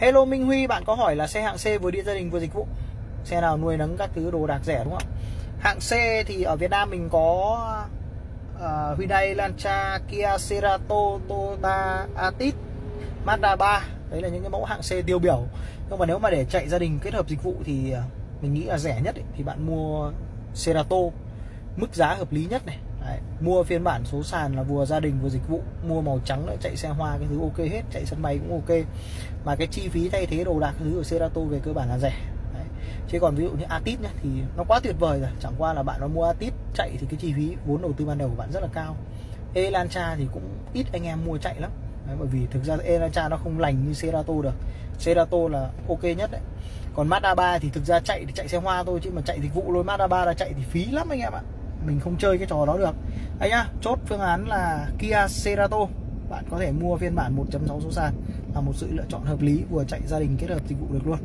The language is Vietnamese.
Hello Minh Huy bạn có hỏi là xe hạng C vừa đi gia đình vừa dịch vụ? Xe nào nuôi nấng các thứ đồ đạc rẻ đúng không hạng C thì ở Việt Nam mình có uh, Hyundai Elantra Kia Cerato Toyota Atit, Mazda 3 đấy là những cái mẫu hạng C tiêu biểu. Nhưng mà nếu mà để chạy gia đình kết hợp dịch vụ thì à, mình nghĩ là rẻ nhất ấy, thì bạn mua Cerato mức giá hợp lý nhất này. Đấy, mua phiên bản số sàn là vừa gia đình vừa dịch vụ mua màu trắng nữa chạy xe hoa cái thứ ok hết chạy sân bay cũng ok. Mà cái chi phí thay thế đồ đạc cái thứ ở Cerato về cơ bản là rẻ. Đấy. chứ còn ví dụ như Atit nhá thì nó quá tuyệt vời rồi chẳng qua là bạn nó mua Atit chạy thì cái chi phí vốn đầu tư ban đầu của bạn rất là cao. Elantra thì cũng ít anh em mua chạy lắm. Đấy, bởi vì thực ra Elantra nó không lành như Cerato được. Cerato là ok nhất đấy. Còn Mazda 3 thì thực ra chạy thì chạy xe hoa thôi chứ mà chạy dịch vụ lôi Mazda 3 là chạy thì phí lắm anh em ạ mình không chơi cái trò đó được. Anh nhá, chốt phương án là Kia Cerato. Bạn có thể mua phiên bản 1.6 số sàn là một sự lựa chọn hợp lý, vừa chạy gia đình kết hợp dịch vụ được luôn.